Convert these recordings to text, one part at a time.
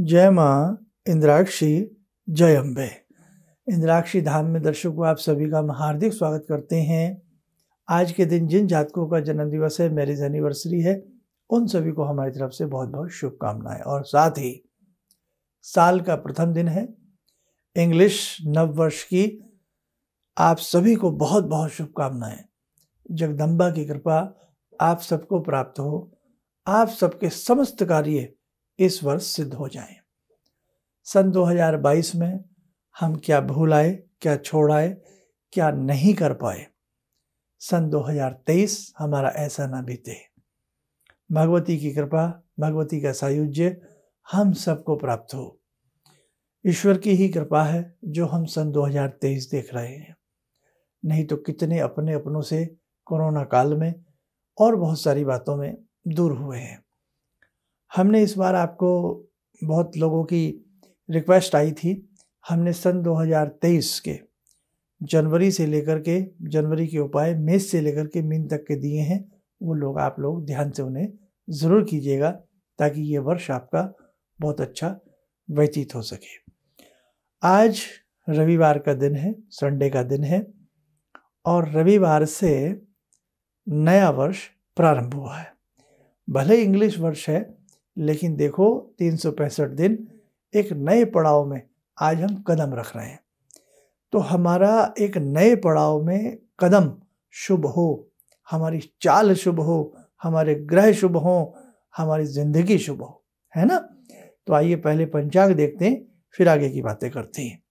जय माँ, इंद्राक्षी, जय अम्बे। इंद्राक्षी धाम में दर्शकों आप सभी का हार्दिक स्वागत करते हैं। आज के दिन जिन जातकों का जन्म दिवस है, मैरिज एनिवर्सरी है, उन सभी को हमारी तरफ़ से बहुत बहुत शुभकामनाएँ। और साथ ही साल का प्रथम दिन है। इंग्लिश नव वर्ष की आप सभी को बहुत बहुत शुभकामनाएँ। जगदम्बा की कृपा आप सबको प्राप्त हो। आप सबके समस्त कार्य इस वर्ष सिद्ध हो जाएँ। सन 2022 में हम क्या भूल आए, क्या छोड़ आए, क्या नहीं कर पाए? सन 2023 हमारा ऐसा ना बीते। भगवती की कृपा, भगवती का सायुज्य हम सबको प्राप्त हो। ईश्वर की ही कृपा है जो हम सन 2023 देख रहे हैं। नहीं तो कितने अपने अपनों से कोरोना काल में और बहुत सारी बातों में दूर हुए हैं। हमने इस बार आपको बहुत लोगों की रिक्वेस्ट आई थी। हमने सन 2023 के जनवरी से लेकर के, जनवरी के उपाय, मेष से लेकर के मीन तक के दिए हैं, वो लोग आप लोग ध्यान से उन्हें ज़रूर कीजिएगा ताकि ये वर्ष आपका बहुत अच्छा व्यतीत हो सके। आज रविवार का दिन है संडे का दिन है, और रविवार से नया वर्ष प्रारंभ हुआ है। भले इंग्लिश वर्ष है लेकिन देखो, तीन सौ पैंसठ दिन एक नए पड़ाव में आज हम कदम रख रहे हैं। तो हमारा एक नए पड़ाव में कदम शुभ हो, हमारी चाल शुभ हो, हमारे ग्रह शुभ हो, हमारी ज़िंदगी शुभ हो, है ना? तो आइए पहले पंचांग देखते हैं, फिर आगे की बातें करते हैं।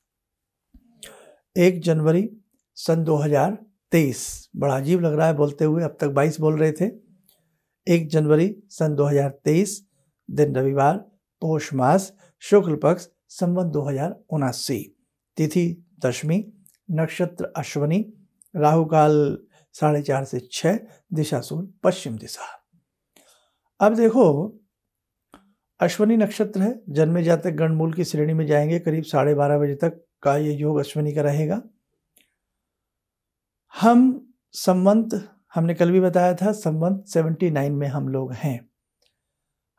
एक जनवरी सन 2023 बड़ा अजीब लग रहा है, बोलते हुए अब तक 22 बोल रहे थे। एक जनवरी सन 2023 दिन रविवार, पोष मास, शुक्ल पक्ष, संवत दो हज़ार उनासी तिथि दशमी, नक्षत्र अश्वनी राहु काल साढ़े चार से छः दिशा सूल पश्चिम दिशा। अब देखो, अश्वनी नक्षत्र है, जन्मे जातक गणमूल की श्रेणी में जाएँगे, करीब साढ़े बारह बजे तक का ये योग अश्वनी का रहेगा। हम संवंत, हमने कल भी बताया था, संवंत सेवेंटी नाइन में हम लोग हैं।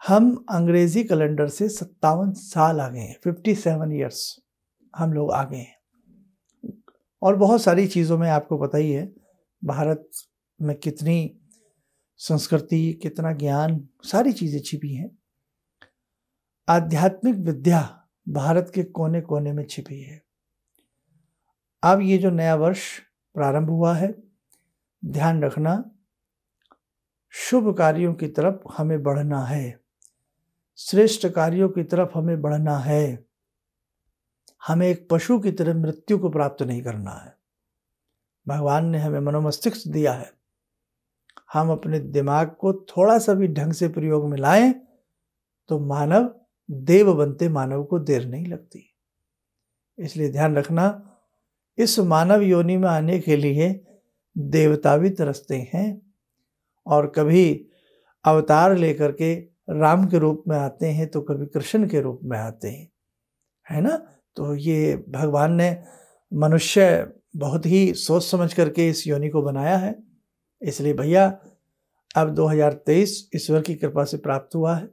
हम अंग्रेज़ी कैलेंडर से सत्तावन साल आ गए हैं फिफ्टी सेवन ईयर्स हम लोग आ गए हैं। और बहुत सारी चीज़ों में आपको पता ही है, भारत में कितनी संस्कृति, कितना ज्ञान, सारी चीज़ें छिपी हैं। आध्यात्मिक विद्या भारत के कोने कोने में छिपी है। अब ये जो नया वर्ष प्रारंभ हुआ है, ध्यान रखना, शुभ कार्यों की तरफ़ हमें बढ़ना है। श्रेष्ठ कार्यों की तरफ़ हमें बढ़ना है। हमें एक पशु की तरह मृत्यु को प्राप्त नहीं करना है। भगवान ने हमें मनोमस्तिष्क दिया है। हम अपने दिमाग को थोड़ा सा भी ढंग से प्रयोग में लाएँ तो मानव, देव बनते मानव को देर नहीं लगती। इसलिए ध्यान रखना, इस मानव योनि में आने के लिए देवता भी तरसते हैं और कभी अवतार लेकर के राम के रूप में आते हैं तो कभी कृष्ण के रूप में आते हैं, है ना? तो ये भगवान ने मनुष्य बहुत ही सोच समझ करके इस योनि को बनाया है। इसलिए भैया, अब 2023 ईश्वर की कृपा से प्राप्त हुआ है,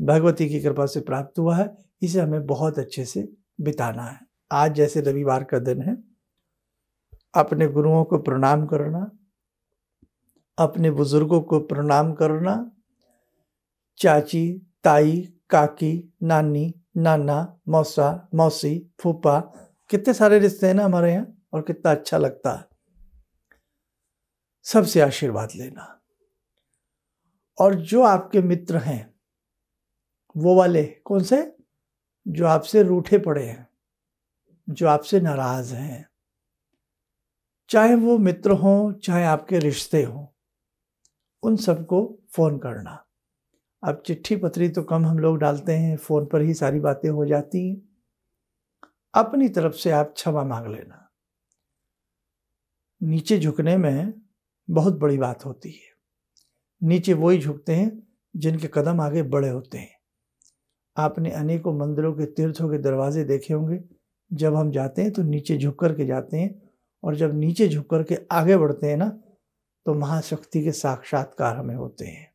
भगवती की कृपा से प्राप्त हुआ है, इसे हमें बहुत अच्छे से बिताना है। आज जैसे रविवार का दिन है, अपने गुरुओं को प्रणाम करना, अपने बुज़ुर्गों को प्रणाम करना चाची, ताई, काकी, नानी, नाना, मौसा, मौसी, फूफा, कितने सारे रिश्ते हैं ना हमारे यहाँ और कितना अच्छा लगता है। सबसे आशीर्वाद लेना। और जो आपके मित्र हैं, वो वाले कौन से? जो आपसे रूठे पड़े हैं, जो आपसे नाराज़ हैं। चाहे वो मित्र हों, चाहे आपके रिश्ते हों, उन सबको फ़ोन करना। अब चिट्ठी पत्री तो कम हम लोग डालते हैं, फ़ोन पर ही सारी बातें हो जाती हैं। अपनी तरफ़ से आप क्षमा मांग लेना। नीचे झुकने में बहुत बड़ी बात होती है। नीचे वही झुकते हैं जिनके कदम आगे बड़े होते हैं। आपने अनेकों मंदिरों के तीर्थों के दरवाजे देखे होंगे। जब हम जाते हैं तो नीचे झुक कर के जाते हैं और जब नीचे झुक कर के आगे बढ़ते हैं ना तो महाशक्ति के साक्षात्कार हमें होते हैं।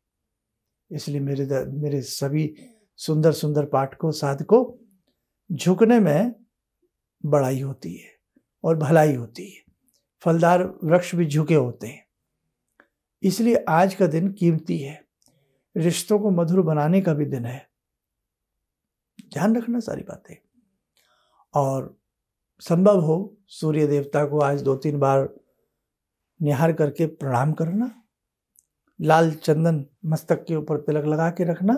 इसलिए मेरे मेरे सभी सुंदर सुंदर पाठकों, साधकों, झुकने में बड़ाई होती है और भलाई होती है। फलदार वृक्ष भी झुके होते हैं। इसलिए आज का दिन कीमती है। रिश्तों को मधुर बनाने का भी दिन है। ध्यान रखना सारी बातें। और संभव हो सूर्य देवता को आज दो तीन बार निहार करके प्रणाम करना। लाल चंदन मस्तक के ऊपर तिलक लगा के रखना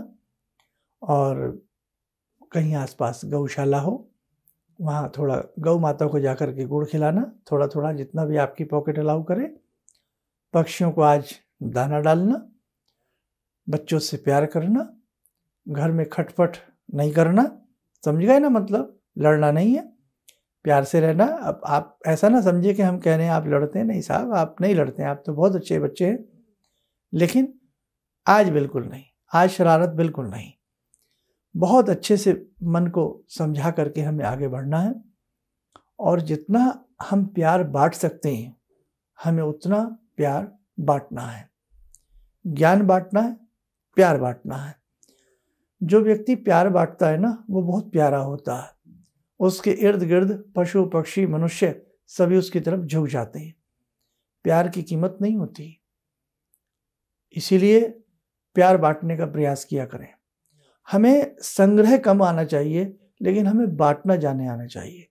और कहीं आसपास गौशाला हो, वहाँ थोड़ा गौ माता को जाकर के गुड़ खिलाना थोड़ा थोड़ा जितना भी आपकी पॉकेट अलाउ करे। पक्षियों को आज दाना डालना, बच्चों से प्यार करना, घर में खटपट नहीं करना, समझ गए ना मतलब? लड़ना नहीं है। प्यार से रहना, अब आप ऐसा ना समझिए कि हम कह रहे हैं आप लड़ते हैं। नहीं साहब, आप नहीं लड़ते हैं, आप तो बहुत अच्छे बच्चे हैं। लेकिन आज बिल्कुल नहीं, आज शरारत बिल्कुल नहीं। बहुत अच्छे से मन को समझा करके हमें आगे बढ़ना है और जितना हम प्यार बांट सकते हैं, हमें उतना प्यार बांटना है। ज्ञान बांटना है, प्यार बांटना है। जो व्यक्ति प्यार बांटता है ना, वो बहुत प्यारा होता है। उसके इर्द गिर्द पशु, पक्षी, मनुष्य सभी उसकी तरफ़ झुक जाते हैं। प्यार की कीमत नहीं होती। इसीलिए प्यार बांटने का प्रयास किया करें। हमें संग्रह कम आना चाहिए, लेकिन हमें बांटना जाने आना चाहिए।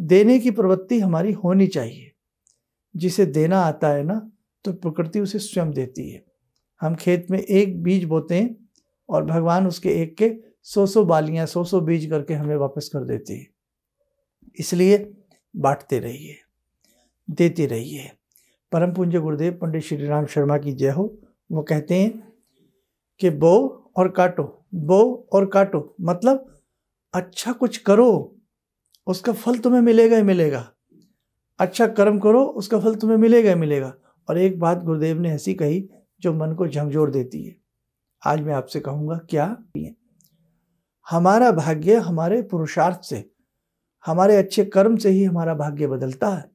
देने की प्रवृत्ति हमारी होनी चाहिए। जिसे देना आता है ना तो प्रकृति उसे स्वयं देती है। हम खेत में एक बीज बोते हैं और भगवान उसके एक के सौ सौ बालियाँ सौ सौ बीज करके हमें वापस कर देती है। इसलिए बांटते रहिए, देते रहिए। परम पूज्य गुरुदेव, पंडित श्री राम शर्मा की जय हो। वो कहते हैं कि बो और काटो, बो और काटो मतलब अच्छा कुछ करो, उसका फल तुम्हें मिलेगा ही मिलेगा। अच्छा कर्म करो, उसका फल तुम्हें मिलेगा ही मिलेगा। और एक बात गुरुदेव ने ऐसी कही जो मन को झंझोड़ देती है। आज मैं आपसे कहूँगा, क्या? हमारा भाग्य हमारे पुरुषार्थ से, हमारे अच्छे कर्म से ही हमारा भाग्य बदलता है।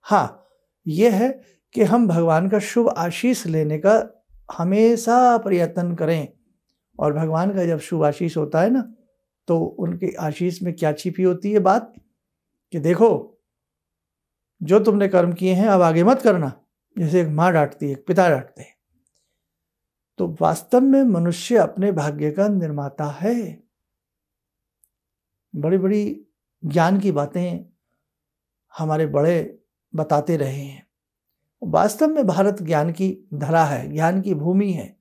हाँ यह है कि हम भगवान का शुभ आशीष लेने का हमेशा प्रयत्न करें। और भगवान का जब शुभ आशीष होता है ना तो उनके आशीष में क्या छिपी होती है बात? कि देखो, जो तुमने कर्म किए हैं, अब आगे मत करना। जैसे एक माँ डांटती है, एक पिता डांटते हैं। तो वास्तव में मनुष्य अपने भाग्य का निर्माता है। बड़ी बड़ी ज्ञान की बातें हमारे बड़े बताते रहे हैं। वास्तव में भारत ज्ञान की धरा है, ज्ञान की भूमि है।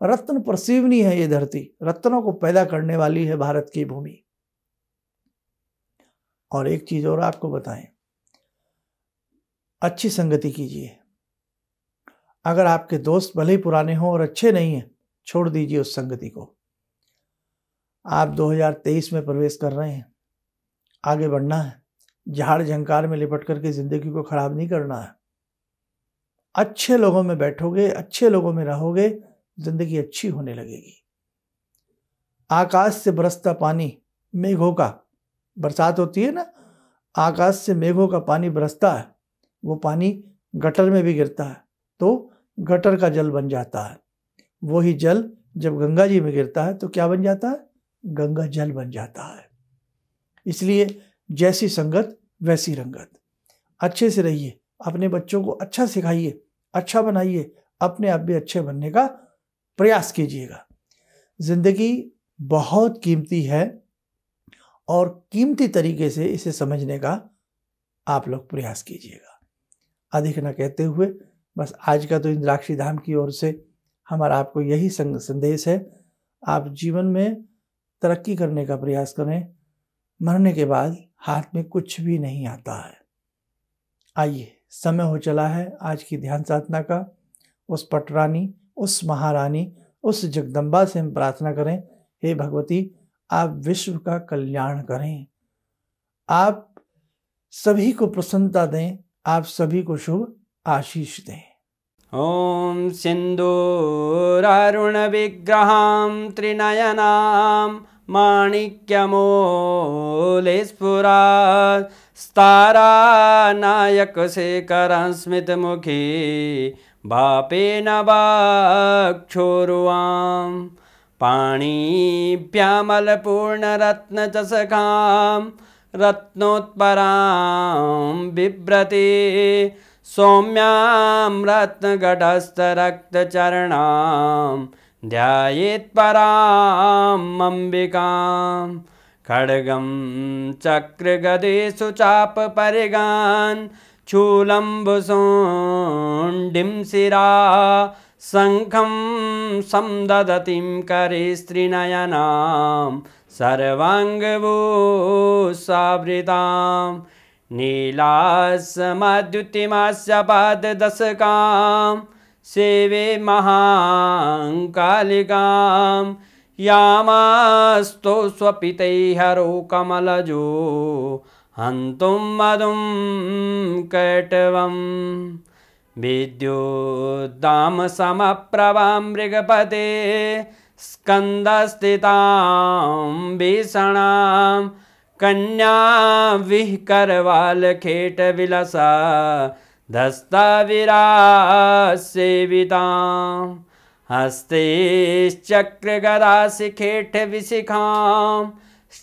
रत्न प्रसीवनी है ये धरती, रत्नों को पैदा करने वाली है भारत की भूमि। और एक चीज़ और आपको बताएँ, अच्छी संगति कीजिए। अगर आपके दोस्त भले ही पुराने हों और अच्छे नहीं हैं, छोड़ दीजिए उस संगति को। आप 2023 में प्रवेश कर रहे हैं। आगे बढ़ना है। झाड़ झंकार में लिपट करके ज़िंदगी को ख़राब नहीं करना है। अच्छे लोगों में बैठोगे, अच्छे लोगों में रहोगे, ज़िंदगी अच्छी होने लगेगी। आकाश से बरसता पानी मेघों का, बरसात होती है ना, आकाश से मेघों का पानी बरसता है, वो पानी गटर में भी गिरता है तो गटर का जल बन जाता है। वही जल जब गंगा जी में गिरता है तो क्या बन जाता है? गंगा जल बन जाता है। इसलिए जैसी संगत, वैसी रंगत। अच्छे से रहिए, अपने बच्चों को अच्छा सिखाइए अच्छा बनाइए, अपने आप भी अच्छे बनने का प्रयास कीजिएगा। ज़िंदगी बहुत कीमती है और कीमती तरीके से इसे समझने का आप लोग प्रयास कीजिएगा। अधिक न कहते हुए बस आज का तो इंद्राक्षी धाम की ओर से हमारा आपको यही संदेश है। आप जीवन में तरक्की करने का प्रयास करें, मरने के बाद हाथ में कुछ भी नहीं आता है। आइए। समय हो चला है आज की ध्यान साधना का। उस पटरानी, उस महारानी, उस जगदम्बा से हम प्रार्थना करें, हे भगवती, आप विश्व का कल्याण करें। आप सभी को प्रसन्नता दें, आप सभी को शुभ आशीष दें। ॐ सिन्दूरारुणविग्रहां त्रिनयनां माणिक्यमूले नायकशेखरस्मितमुखी वापेन वाक्षोरुवां पाणिभ्यामलपूर्णरत्नचषकां रत्नोत्परां बिभ्रति सौम्यां रत्नघटस्थरक्तचरणां ध्यायेत्पराम् अम्बिकाम्। खड्गं चक्रगदेषु चापपरिगान् चूलम्बुसोण्डिं शिरा शङ्खं संददतिं करे स्त्रीनयनां सर्वाङ्गभूसावृतां नीलासमद्युतिमास्य पाददशकां सेवे महाङ्कालिकां यामास्तो स्वपितैहरो कमलजो हन्तुं मधुं कैटवम् विद्युद्दामसमप्रभां मृगपते स्कन्दस्थितां भीषणां कन्या विहकरवालखेटविलसा धस्ताविरासेवितां हस्तेश्चक्रगदाशिखेटविशिखां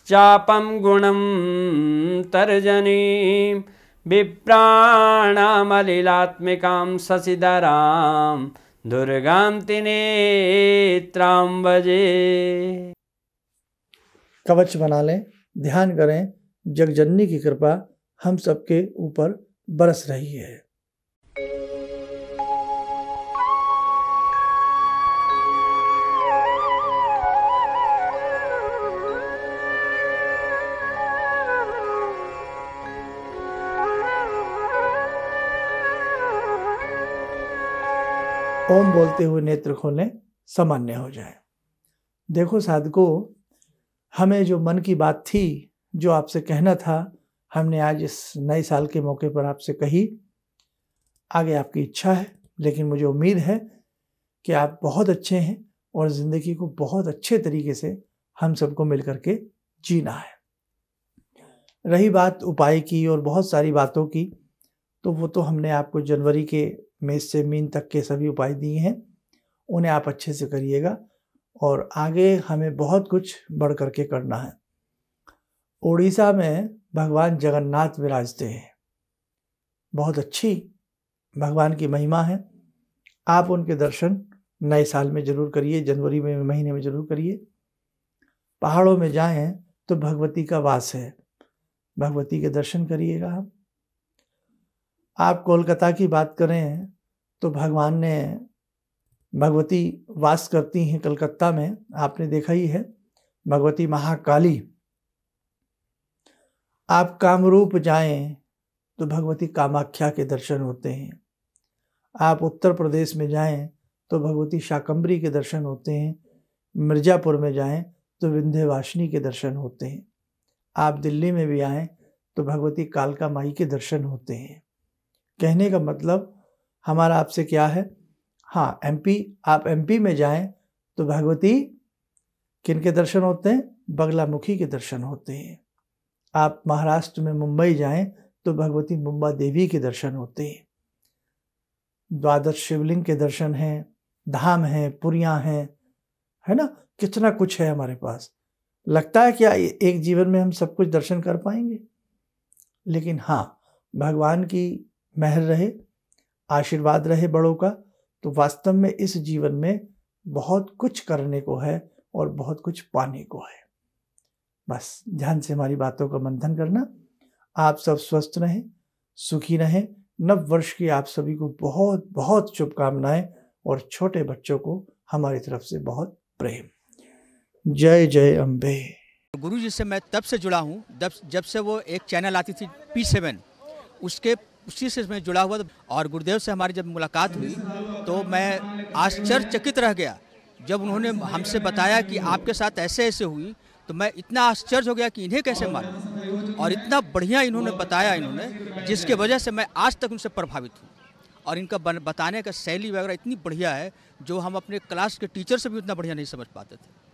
चापं गुणं तर्जनीं, विप्राणामलिलात्मिकां शशिधरां, दुर्गां भजे कवच बना लें, ध्यान करें, जगजननी की कृपा हम सबके ऊपर बरस रही है। ओम बोलते हुए नेत्र खोलें, सामान्य हो जाए। देखो साधको, हमें जो मन की बात थी, जो आपसे कहना था, हमने आज इस नए साल के मौके पर आपसे कही। आगे आपकी इच्छा है, लेकिन मुझे उम्मीद है कि आप बहुत अच्छे हैं और ज़िंदगी को बहुत अच्छे तरीके से हम सबको मिल करके जीना है। रही बात उपाय की और बहुत सारी बातों की तो वो तो हमने आपको जनवरी के मेष से मीन तक के सभी उपाय दिए हैं। उन्हें आप अच्छे से करिएगा और आगे हमें बहुत कुछ बढ़ करके करना है। उड़ीसा में भगवान जगन्नाथ विराजते हैं। बहुत अच्छी भगवान की महिमा है। आप उनके दर्शन नए साल में ज़रूर करिए, जनवरी में, महीने में ज़रूर करिए। पहाड़ों में जाएँ तो भगवती का वास है। भगवती के दर्शन करिएगा हम आप कोलकाता की बात करें तो भगवान ने भगवती वास करती हैं कलकत्ता में, आपने देखा ही है, भगवती महाकाली। आप कामरूप जाएँ तो भगवती कामाख्या के दर्शन होते हैं। आप उत्तर प्रदेश में जाएँ तो भगवती शाकंबरी के दर्शन होते हैं। मिर्ज़ापुर में जाएँ तो विंध्यवासिनी के दर्शन होते हैं। आप दिल्ली में भी आएँ तो भगवती कालका माई के दर्शन होते हैं। कहने का मतलब हमारा आपसे क्या है? हाँ एमपी आप एमपी में जाएँ तो भगवती किन के दर्शन होते हैं? बगलामुखी के दर्शन होते हैं। आप महाराष्ट्र में मुंबई जाएँ तो भगवती मुंबा देवी के दर्शन होते हैं। द्वादश शिवलिंग के दर्शन हैं, धाम हैं, पुरियाँ हैं, है ना? कितना कुछ है हमारे पास। लगता है क्या एक जीवन में हम सब कुछ दर्शन कर पाएँगे। लेकिन हाँ भगवान की मेहर रहे, आशीर्वाद रहे बड़ों का तो वास्तव में इस जीवन में बहुत कुछ करने को है और बहुत कुछ पाने को है। बस, ध्यान से हमारी बातों का मंथन करना। आप सब स्वस्थ रहें, सुखी रहें। नव वर्ष की आप सभी को बहुत बहुत शुभकामनाएँ और छोटे बच्चों को हमारी तरफ़ से बहुत प्रेम। जय जय अम्बे गुरु जी से मैं तब से जुड़ा हूँ, जब से वो एक चैनल आती थी पी सेवन उसके उसी से मैं जुड़ा हुआ और गुरुदेव से हमारी जब मुलाकात हुई तो मैं आश्चर्यचकित रह गया। जब उन्होंने हमसे बताया कि आपके साथ ऐसे ऐसे हुई तो मैं इतना आश्चर्य हो गया कि इन्हें कैसे मालूम और इतना बढ़िया इन्होंने बताया इन्होंने, जिसके वजह से मैं आज तक उनसे प्रभावित हूँ। और इनका बताने का शैली वगैरह इतनी बढ़िया है, जो हम अपने क्लास के टीचर से भी उतना बढ़िया नहीं समझ पाते थे।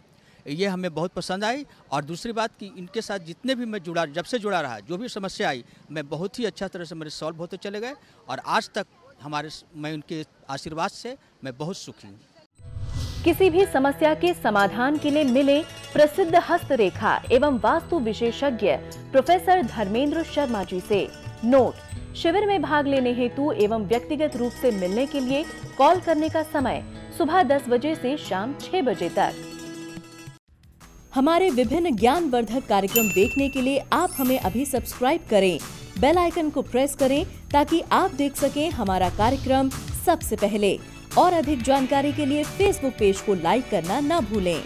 ये हमें बहुत पसंद आई और दूसरी बात कि इनके साथ जितने भी मैं जुड़ा, जब से जुड़ा रहा, जो भी समस्या आई, मैं बहुत ही अच्छा तरह से मेरे सॉल्व होते चले गए और आज तक हमारे मैं उनके आशीर्वाद से मैं बहुत सुखी हूँ। किसी भी समस्या के समाधान के लिए मिले प्रसिद्ध हस्तरेखा एवं वास्तु विशेषज्ञ प्रोफेसर धर्मेंद्र शर्मा जी से नोट। शिविर में भाग लेने हेतु एवं व्यक्तिगत रूप से मिलने के लिए कॉल करने का समय सुबह 10 बजे से शाम 6 बजे तक। हमारे विभिन्न ज्ञान वर्धक कार्यक्रम देखने के लिए आप हमें अभी सब्सक्राइब करें बेल आइकन को प्रेस करें ताकि आप देख सकें हमारा कार्यक्रम सबसे पहले और अधिक जानकारी के लिए फेसबुक पेज को लाइक करना न भूलें.